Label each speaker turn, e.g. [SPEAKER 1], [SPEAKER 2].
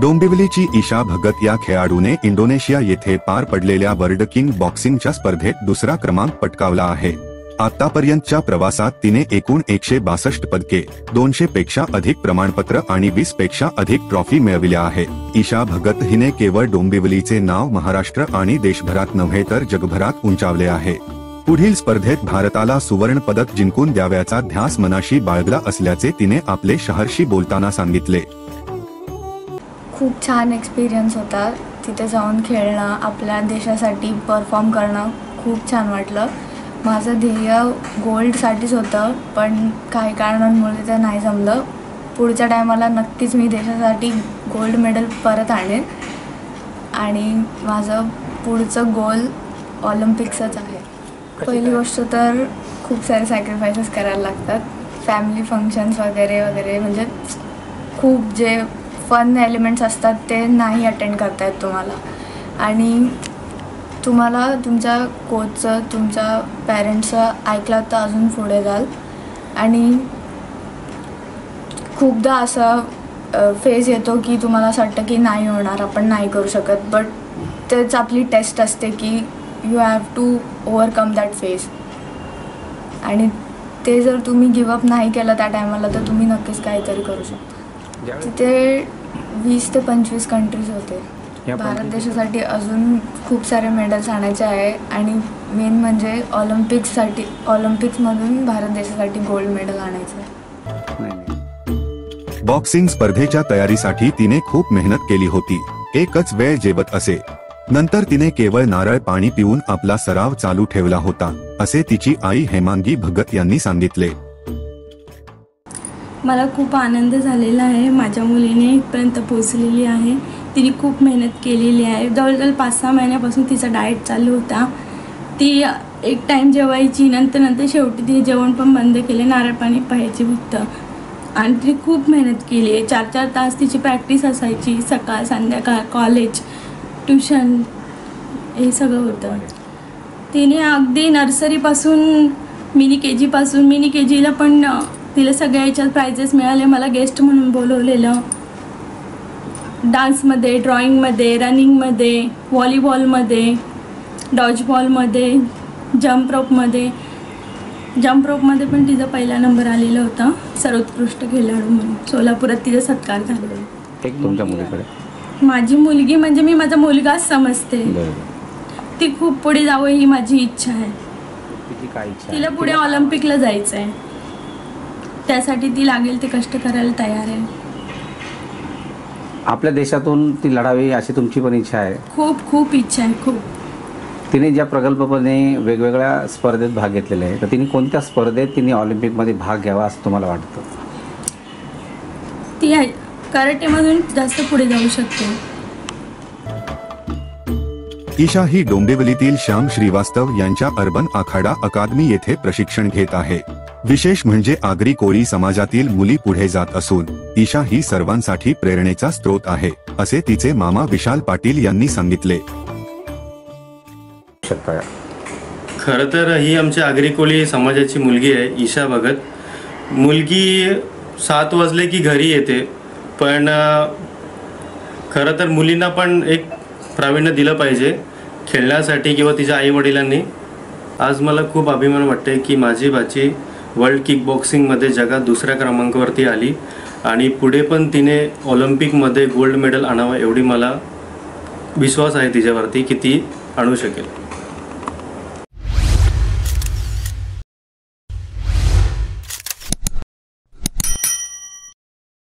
[SPEAKER 1] डोंबिवलीची ईशा भगत या खेळाडूने इंडोनेशिया येथे पार पडलेल्या वर्ल्ड किंग बॉक्सिंगच्या स्पर्धेत दुसरा क्रमांक पटकावला आहे. आतापर्यंतच्या प्रवासात तिने एकूण एकशे बासष्ट पदके दोनशे पेक्षा अधिक प्रमाणपत्र आणि वीसपेक्षा अधिक ट्रॉफी मिळविल्या आहे ईशा भगत हिने केवळ डोंबिवलीचे नाव महाराष्ट्र आणि देशभरात नव्हे तर जगभरात उंचावले आहे. पुढील स्पर्धेत भारताला सुवर्ण पदक जिंकून द्याव्याचा ध्यास मनाशी बाळगला असल्याचे तिने आपले शहरशी बोलताना सांगितले.
[SPEAKER 2] खूप छान एक्सपिरियन्स होता. तिथे जाऊन खेळणं आपल्या देशासाठी परफॉर्म करणं खूप छान वाटलं. माझं ध्येय गोल्डसाठीच होतं पण काही कारणांमुळे ते नाही जमलं. पुढच्या टायमाला नक्कीच मी देशासाठी गोल्ड मेडल परत आणेन. आणि माझं पुढचं गोल ऑलिम्पिक्सच आहे. पहिली गोष्ट तर खूप सारे सॅक्रिफायसेस करायला लागतात. फॅमिली फंक्शन्स वगैरे वगैरे म्हणजे खूप जे फन एलिमेंट्स असतात ते नाही अटेंड करता येत तुम्हाला. आणि तुम्हाला तुमच्या कोचचं तुमच्या पॅरेंट्सचं ऐकलं तर अजून पुढे जाल. आणि खूपदा असं फेज येतो की तुम्हाला असं वाटतं की नाही होणार आपण नाही करू शकत. बट तेच आपली टेस्ट असते की you have to overcome that phase आणि ते जर तुम्ही गिवअप नाही केलं त्या टायमाला तर तुम्ही नक्कीच काहीतरी करू शकता. तिथे वीस ते पंचवीस कंट्रीज होते.
[SPEAKER 3] या
[SPEAKER 2] भारत देशासाठी अजून खूप सारे मेडल्स आणायचे आहे आणि मेन म्हणजे ऑलिम्पिक्ससाठी ऑलिम्पिक्समधून भारत देशासाठी गोल्ड मेडल आणायचं आहे.
[SPEAKER 1] बॉक्सिंग स्पर्धेच्या तयारीसाठी तिने खूप मेहनत केली होती. एकच वेळ जेवत असे. नंतर तिने केवळ नारळ पाणी पिऊन आपला सराव चालू ठेवला होता असे तिची आई हेमांगी भगत यांनी सांगितले.
[SPEAKER 4] मला खूप आनंद झालेला आहे. माझ्या मुलीने इथपर्यंत पोचलेली आहे. तिने खूप मेहनत केलेली आहे. जवळजवळ पाच सहा महिन्यापासून तिचा डाएट चालू होता. ती एक टाईम जेवायची नंतर नंतर शेवटी तिने जेवण पण बंद केले. नारळ पाणी पाहायचे फक्त. आणि तिने खूप मेहनत केली आहे. चार चार तास तिची प्रॅक्टिस असायची. सकाळ संध्याकाळ कॉलेज ट्युशन हे सगळं होतं. तिने अगदी नर्सरीपासून मिनी के जीपासून मिनी के जीला पण तिला सगळ्या याच्यात प्राइजेस मिळाले. मला गेस्ट म्हणून बोलवलेलं. डान्समध्ये ड्रॉइंगमध्ये रनिंगमध्ये व्हॉलीबॉलमध्ये डॉजबॉलमध्ये जम्प रोपमध्ये जम्प रोपमध्ये पण तिचा पहिला नंबर आलेला होता. सर्वोत्कृष्ट खेळाडू म्हणून. सोलापुरात तिचा सत्कार झालेला माझी मुलगी म्हणजे मी माझा मुलगाच समजते. ती खूप पुढे जावं ही माझी इच्छा आहे. तिला? पुढे ऑलिम्पिकला जायचं आहे त्यासाठी ती लागेल ते कष्ट करायला तयार आहे.
[SPEAKER 3] आपल्या देशातून ती लढावी अशी तुमची पण इच्छा आहे.
[SPEAKER 4] खूप खूप इच्छा आहे खूप.
[SPEAKER 3] तिने ज्या प्रकल्पपणे वेगवेगळ्या स्पर्धेत भाग घेतलेला आहे तर तिने कोणत्या स्पर्धेत तिने ऑलिम्पिकमध्ये भाग घ्यावा असं तुम्हाला वाटतं?
[SPEAKER 4] ती आहे- कराटेमधून जास्त पुढे जाऊ शकते.
[SPEAKER 1] ईशा ही डोंबिवलीतील श्याम श्रीवास्तव यांच्या अर्बन आखाडा अकादमी येथे प्रशिक्षण घेत आहे. विशेष म्हणजे आगरी कोळी समाजातील मुली पुढे जात असून ईशा ही सर्वांसाठी प्रेरणेचा स्रोत आहे असे तिचे मामा विशाल पाटील यांनी सांगितले.
[SPEAKER 3] खर
[SPEAKER 5] खरं तर ही आमच्या आगरी कोळी समाजाची मुलगी आहे ईशा भगत. मुलगी सात वाजले की घरी येते पण खरं तर मुलींना पण एक प्रावीण्य दिलं पाहिजे खेळण्यासाठी किंवा तिच्या आई वडिलांनी आज मला खूप अभिमान वाटते की माझी भाची वर्ल्ड किक बॉक्सिंगमध्ये जगात दुसऱ्या क्रमांकावरती आली. आणि पुढे पण तिने ऑलिम्पिकमध्ये गोल्ड मेडल आणावं एवढी मला विश्वास आहे तिच्यावरती की ती आणू शकेल.